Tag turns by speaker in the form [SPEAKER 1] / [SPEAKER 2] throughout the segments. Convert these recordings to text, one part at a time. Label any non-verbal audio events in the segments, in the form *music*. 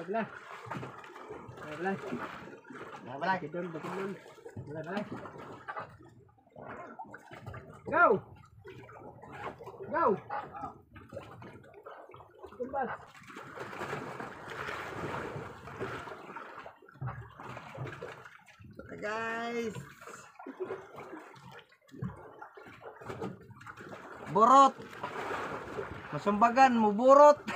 [SPEAKER 1] Bala. Bala.
[SPEAKER 2] Bala. Kidon, bakidon.
[SPEAKER 1] Bala, bala. Go! Go! Tumbas.
[SPEAKER 3] Guys. Burot. Masumbagan, muburot.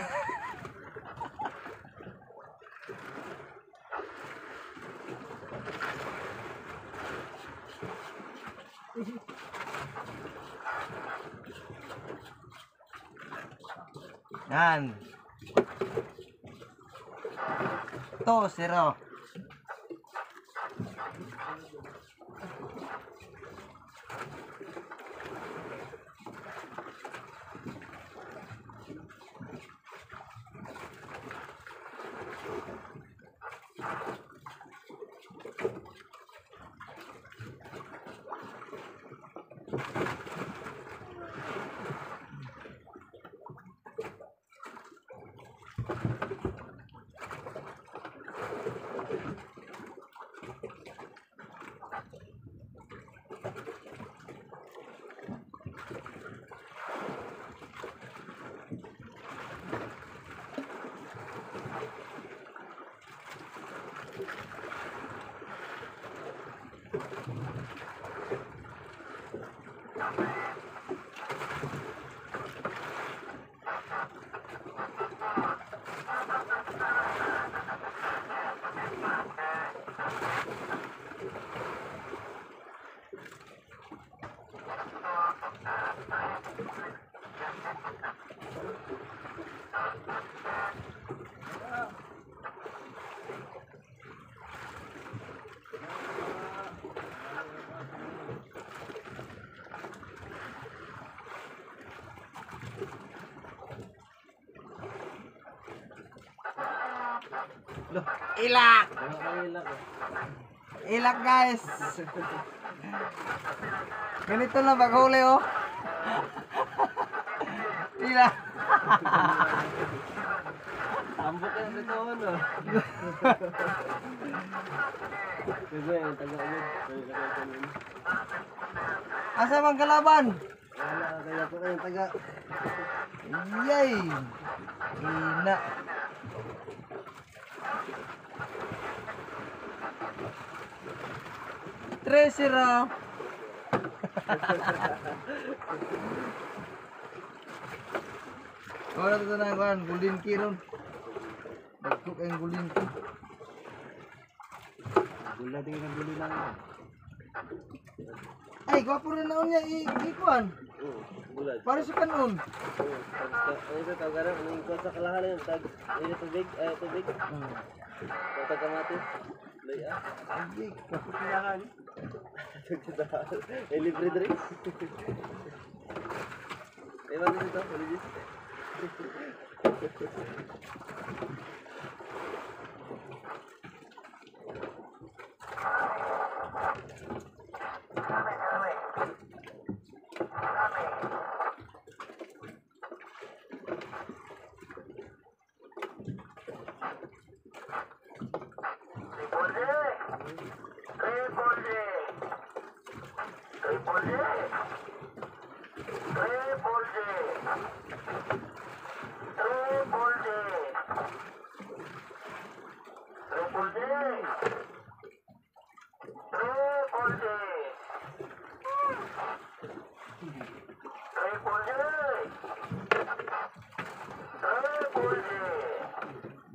[SPEAKER 3] Yan. 2, 0. Ilak! Ilak guys! Ganito na paghuli oh. *laughs* Ilak!
[SPEAKER 2] Ambok yan sa kawan oh. Kasi yung taga-agad.
[SPEAKER 3] Asa mang kalaban?
[SPEAKER 2] Wala, kaya ko kayong taga.
[SPEAKER 3] Yay! Ina. Tres zero. Wala to na kan golden key ron. Dagko kayong golden key.
[SPEAKER 2] Gula din ang guli lang.
[SPEAKER 3] Ay, gwapo rin na niya ikuan.
[SPEAKER 2] Gula. Para sa
[SPEAKER 3] kanon. Oo,
[SPEAKER 2] tag- ano ito, tawagaran, ano yung sa kalahan yung tag, ano yung tubig, eh, tubig,
[SPEAKER 3] Hmm.
[SPEAKER 2] tag kamati. Lay ah.
[SPEAKER 3] Ay,
[SPEAKER 2] Kailangan. Eh, libre drin. Eh, ano dito? Ano dito?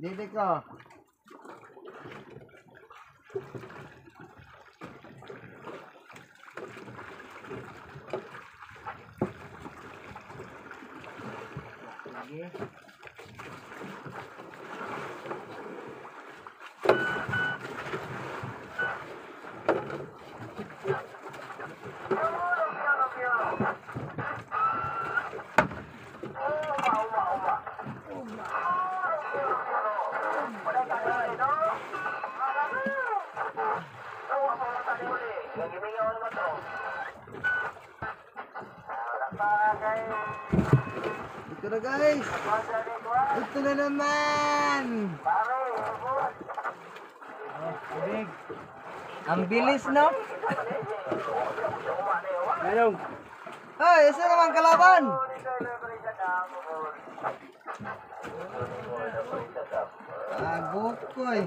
[SPEAKER 3] 你那个，你。na guys. Ito na naman.
[SPEAKER 4] Big.
[SPEAKER 3] Ang bilis no?
[SPEAKER 1] Meron.
[SPEAKER 3] Ay, isa naman kalaban.
[SPEAKER 4] Agok
[SPEAKER 3] ko eh.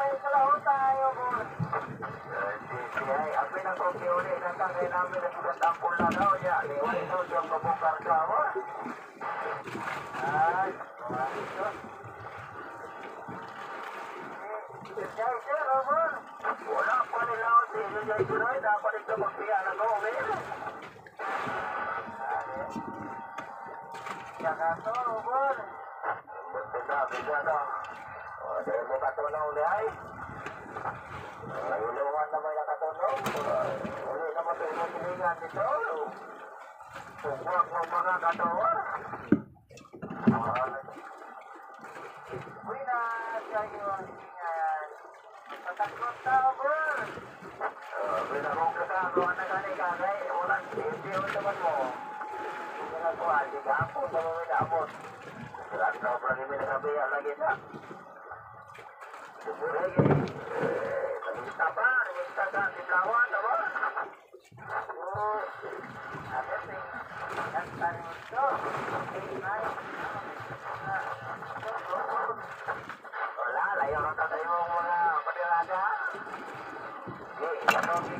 [SPEAKER 1] may kalahutayo po.
[SPEAKER 4] Kaya ang pinakokyo ulit na tangay namin na sinatampol na daw niya. Iwan ito siyang kabukar ka mo.
[SPEAKER 1] Ay, mga ito. Kaya siya, Ramon.
[SPEAKER 4] Wala pa nila ako sa inyo dyan tuloy. Dapat ito magpiyana ko. Meron.
[SPEAKER 1] Kaya ka to, Ramon.
[SPEAKER 4] Basta na, bigyan ako. Dahil katawa na uli ay. Nagulungan na may nakatunog. Uli na mo tayo tilingan nito. Tugbog mo mga katawa.
[SPEAKER 1] Uy na kayo ang hingan. Patakot na ako.
[SPEAKER 4] Pinakong kasagawa na kanikagay. Ulang hindi naman mo. Hindi na ko aligapon. Dalawa na ako. Lahat na lagi may nakabiya lagi na.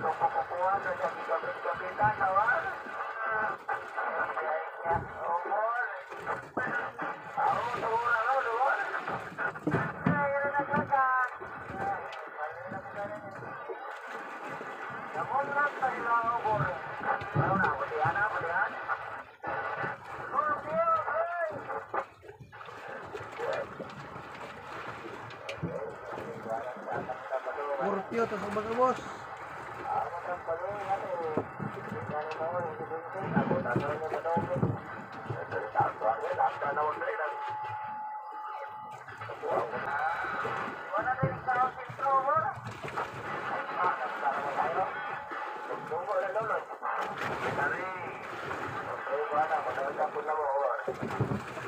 [SPEAKER 4] Kau kukuan, kau jadi gabit-gabitan, kawan. Urpyo
[SPEAKER 3] to sa mga boss.
[SPEAKER 4] Ah, mga palo, ano? Ano mo, hindi ko இல்லாமல்